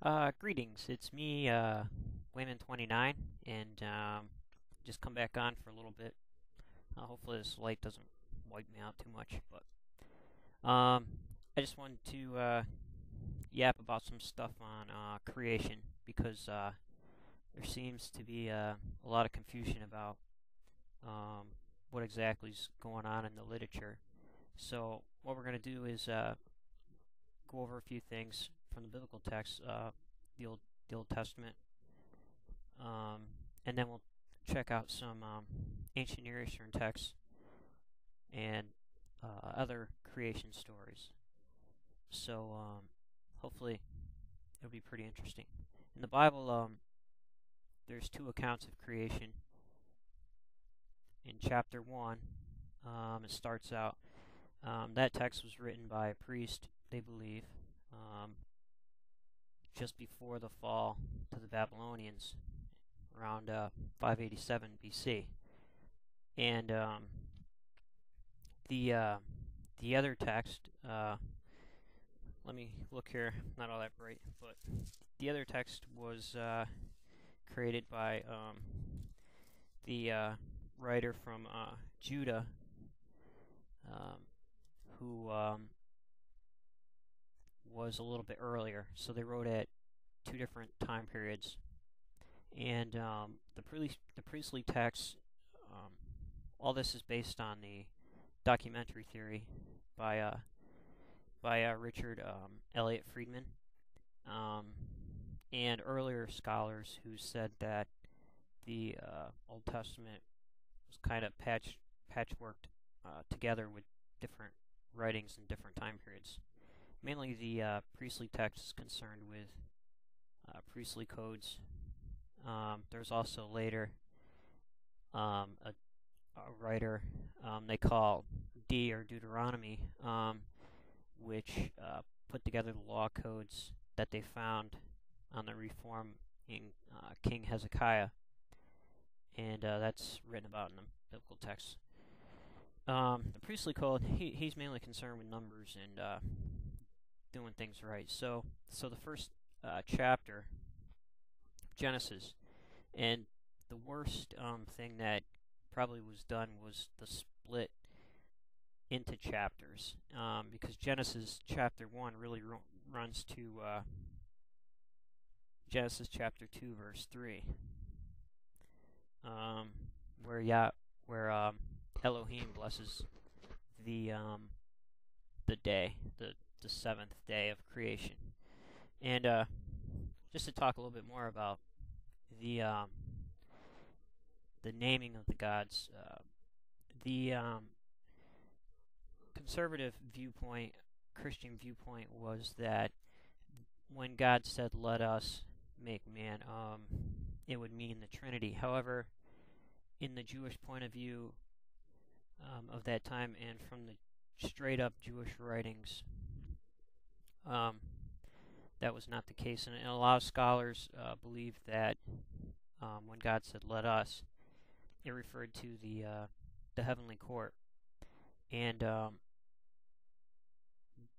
Uh, greetings. It's me, uh, Wayman29, and um, just come back on for a little bit. Uh, hopefully, this light doesn't wipe me out too much, but um, I just wanted to uh, yap about some stuff on uh, creation because uh, there seems to be uh, a lot of confusion about um, what exactly is going on in the literature. So, what we're going to do is uh, go over a few things from the biblical text, uh, the Old the Old Testament, um, and then we'll check out some um, ancient Near Eastern texts and uh, other creation stories. So um, hopefully it'll be pretty interesting. In the Bible, um, there's two accounts of creation. In chapter one, um, it starts out. Um, that text was written by a priest, they believe, um, just before the fall to the Babylonians, around uh, 587 BC. And um, the uh, the other text, uh, let me look here, not all that bright, but the other text was uh, created by um, the uh, writer from uh, Judah, um, who um, was a little bit earlier. So they wrote at two different time periods. And um, the, priest, the priestly text, um, all this is based on the documentary theory by uh, by uh, Richard um, Elliott Friedman um, and earlier scholars who said that the uh, Old Testament was kind of patch patchworked uh, together with different writings in different time periods. Mainly the uh, priestly text is concerned with uh, priestly codes. Um, there's also later um, a, a, writer um, they call D or Deuteronomy, um, which uh, put together the law codes that they found on the reform in uh, King Hezekiah, and uh, that's written about in the biblical text. Um, the priestly code, he, he's mainly concerned with numbers and uh, doing things right. So, so the first uh, chapter, Genesis, and the worst um, thing that probably was done was the split into chapters, um, because Genesis chapter one really runs to uh, Genesis chapter two, verse three, um, where yeah, where um, Elohim blesses the um, the day, the the seventh day of creation. And uh, just to talk a little bit more about the um, the naming of the gods, uh, the um, conservative viewpoint, Christian viewpoint, was that when God said, "Let us make man," um, it would mean the Trinity. However, in the Jewish point of view um, of that time, and from the straight up Jewish writings, um, that was not the case. And, a lot of scholars uh, believe that um, when God said, let us, it referred to the, uh, the heavenly court. And um,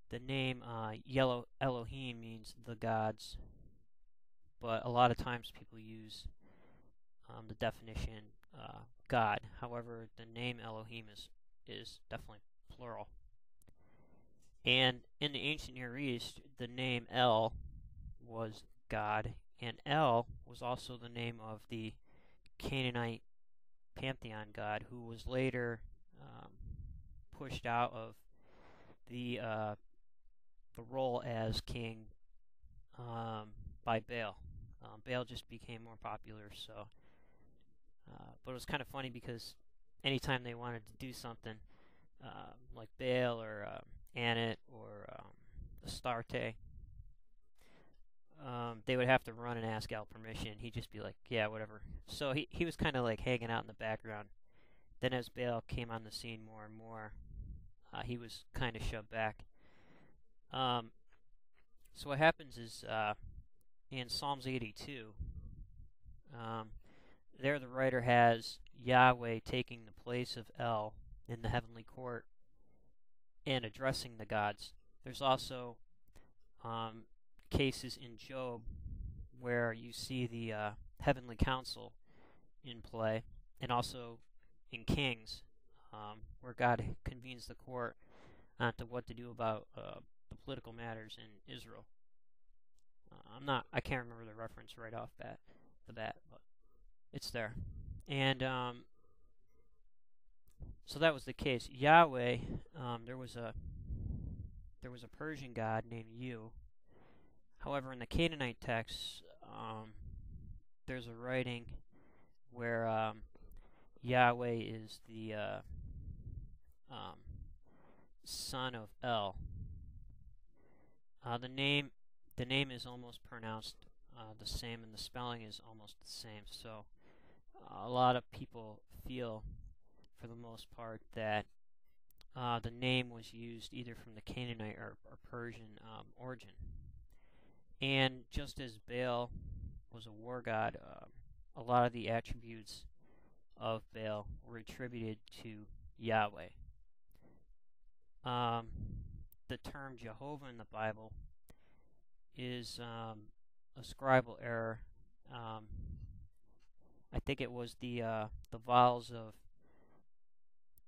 the name uh, Yellow Elohim means the gods, but a lot of times people use um, the definition uh, God. However, the name Elohim is is definitely plural. And in the ancient Near East, the name El was God, and El was also the name of the Canaanite pantheon god, who was later um, pushed out of the uh, the role as king um, by Baal. Um, Baal just became more popular, so. Uh, but it was kind of funny because anytime they wanted to do something uh, like Baal or Anat or um, Astarte, um, they would have to run and ask Al permission. He'd just be like, "Yeah, whatever." So he he was kind of like hanging out in the background. Then as Baal came on the scene more and more, uh, he was kind of shoved back. Um, so what happens is uh, in Psalms 82, um, there the writer has Yahweh taking the place of El in the heavenly court and addressing the gods. There's also um, cases in Job where you see the uh, heavenly council in play, and also in Kings, um, where God convenes the court onto what to do about uh, the political matters in Israel. Uh, I'm not. I can't remember the reference right off bat, the bat, but it's there. And um, so that was the case. Yahweh. Um, there was a there was a Persian god named Yu. However, in the Canaanite texts, um, there's a writing where um, Yahweh is the uh, um, son of El. Uh, the name the name is almost pronounced uh, the same, and the spelling is almost the same. So a lot of people feel, for the most part, that uh, the name was used either from the Canaanite or, or Persian um, origin. And just as Baal was a war god, uh, a lot of the attributes of Baal were attributed to Yahweh. Um, the term Jehovah in the Bible is um, a scribal error. Um, I think it was the uh, the vowels of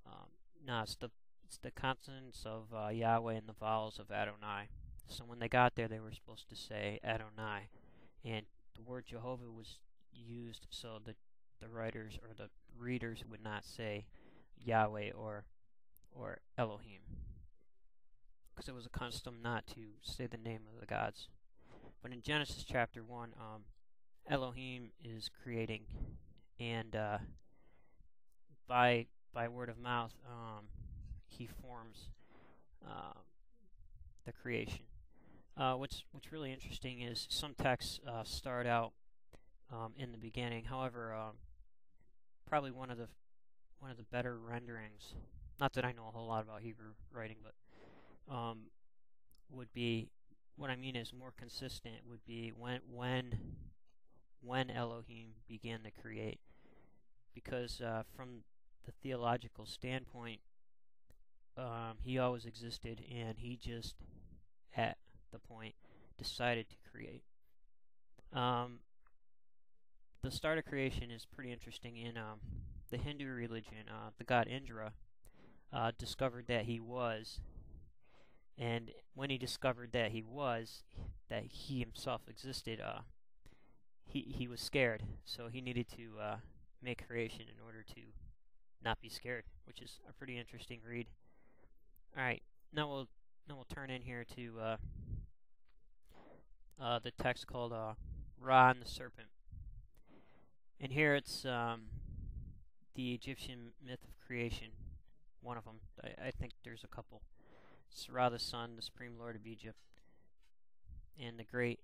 um, no, it's the it's the consonants of uh, Yahweh and the vowels of Adonai. So when they got there, they were supposed to say Adonai, and the word Jehovah was used so that the writers or the readers would not say Yahweh or or Elohim, because it was a custom not to say the name of the gods. But in Genesis chapter one, um, Elohim is creating, and uh, by by word of mouth, um, he forms uh, the creation. Uh, what's what's really interesting is some texts uh, start out um, in the beginning. However, um, probably one of the one of the better renderings. Not that I know a whole lot about Hebrew writing, but um, would be what I mean is more consistent. Would be when when when Elohim began to create, because uh, from the theological standpoint, um, he always existed, and he just at the point decided to create. Um, the start of creation is pretty interesting. In um, the Hindu religion, uh, the god Indra uh, discovered that he was, and when he discovered that he was, that he himself existed, uh, he he was scared, so he needed to uh, make creation in order to not be scared, which is a pretty interesting read. All right, now we'll now we'll turn in here to uh, uh, the text called uh, Ra and the Serpent. And here it's um, the Egyptian myth of creation, one of them. I, I think there's a couple. It's Ra the sun, the supreme lord of Egypt. And the great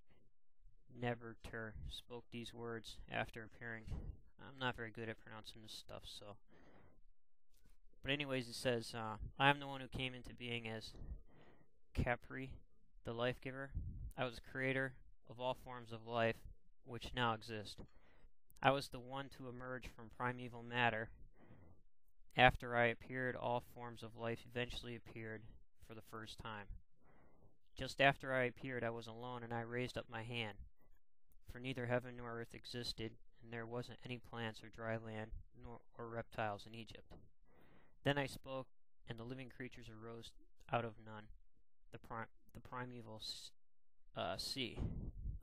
Nefertari spoke these words after appearing. I'm not very good at pronouncing this stuff, so. But anyways, it says, uh, I am the one who came into being as Khepri, the life giver. I was creator of all forms of life which now exist. I was the one to emerge from primeval matter. After I appeared, all forms of life eventually appeared for the first time. Just after I appeared, I was alone, and I raised up my hand. For neither heaven nor earth existed, and there wasn't any plants or dry land nor or reptiles in Egypt. Then I spoke, and the living creatures arose out of Nun, the, prim- the primeval uh, sea.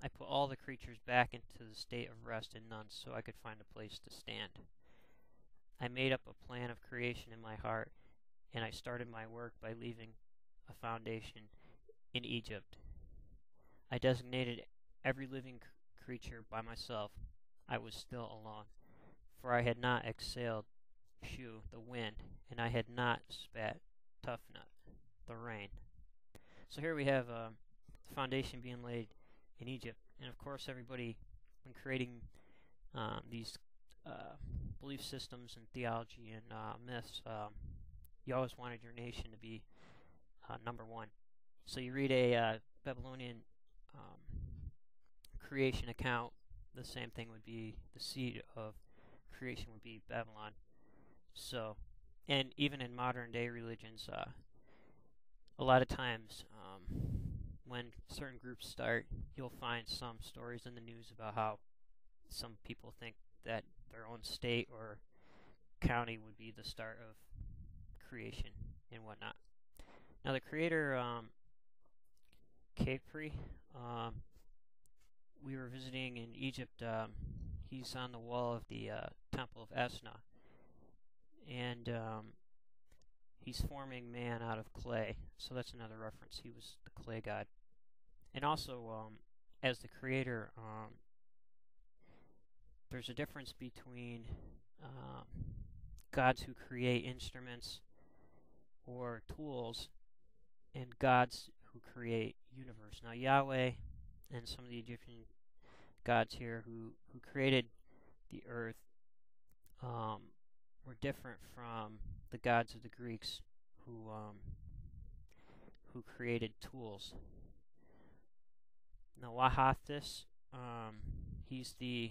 I put all the creatures back into the state of rest in Nun so I could find a place to stand. I made up a plan of creation in my heart, and I started my work by leaving a foundation in Egypt. I designated every living cr- creature by myself. I was still alone, for I had not exhaled Shu, the wind, and I had not spat Tefnut, the rain. So here we have uh, the foundation being laid in Egypt. And of course, everybody, when creating um, these uh, belief systems and theology and uh, myths, um, you always wanted your nation to be uh, number one. So you read a uh, Babylonian um, creation account, the same thing would be the seed of creation would be Babylon. So, and even in modern day religions, uh, a lot of times um, when certain groups start, you'll find some stories in the news about how some people think that their own state or county would be the start of creation and whatnot. Now, the creator, um, Khepri, um, we were visiting in Egypt. Um, he's on the wall of the uh, Temple of Esna, and um, he's forming man out of clay. So that's another reference. He was the clay god, and also um, as the creator, um, there's a difference between um, gods who create instruments or tools and gods who create universe. Now Yahweh and some of the Egyptian gods here who, who created the earth um, were different from the gods of the Greeks who um, who created tools. Now Wahathis, um, he's the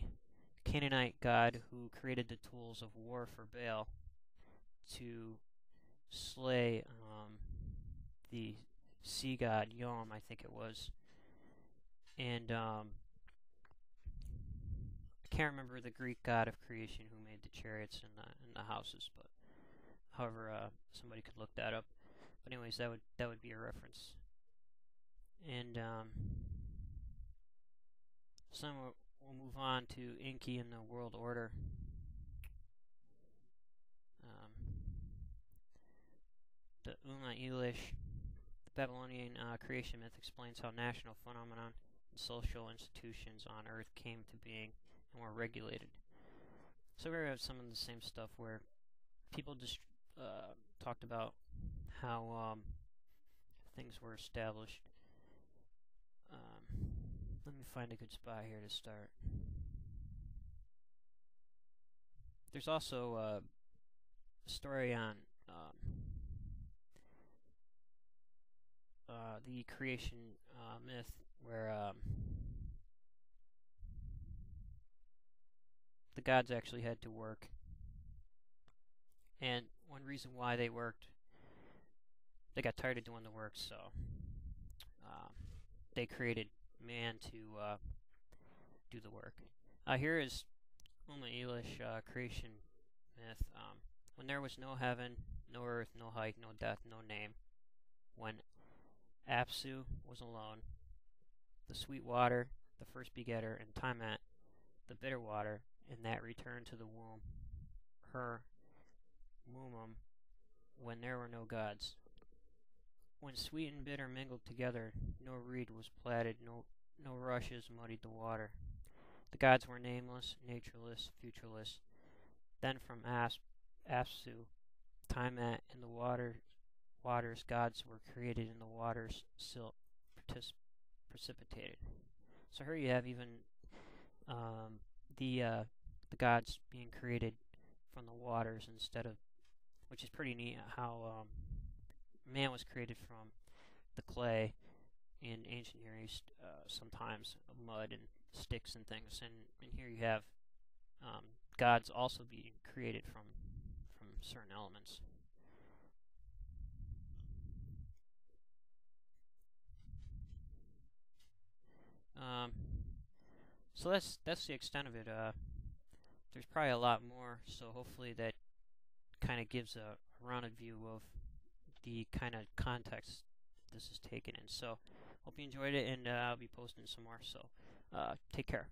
Canaanite god who created the tools of war for Baal to slay um, the sea god Yam, I think it was. And um, I can't remember the Greek god of creation who the chariots and the, and the houses, but however, uh, somebody could look that up. But anyways, that would that would be a reference. And um, so we'll, move on to Enki and the World Order. Um, the Enuma Elish the Babylonian uh, creation myth explains how national phenomenon and social institutions on Earth came to being and were regulated. So we have some of the same stuff where people just uh, talked about how um, things were established. Um, let me find a good spot here to start. There's also uh, a story on um, uh, the creation uh, myth where um, the gods actually had to work. And one reason why they worked, they got tired of doing the work, so uh, they created man to uh, do the work. Uh, here is Enuma Elish uh, creation myth. Um, when there was no heaven, no earth, no height, no depth, no name, when Apsu was alone, the sweet water, the first begetter, and Tiamat, the bitter water, and that returned to the womb, her Mummu, when there were no gods. When sweet and bitter mingled together, no reed was platted, no no rushes muddied the water. The gods were nameless, natureless, futureless. Then from Asp, Apsu, Tiamat, and the water waters, gods were created in the waters, silt precipitated. So here you have even um, the uh, the gods being created from the waters instead of, which is pretty neat. How um, man was created from the clay in ancient Near East, uh, sometimes mud and sticks and things, and, and here you have um, gods also being created from from certain elements. Um, so that's that's the extent of it. Uh, there's probably a lot more, so hopefully that kind of gives a rounded view of the kind of context this is taken in. So hope you enjoyed it, and uh, I'll be posting some more. So uh, take care.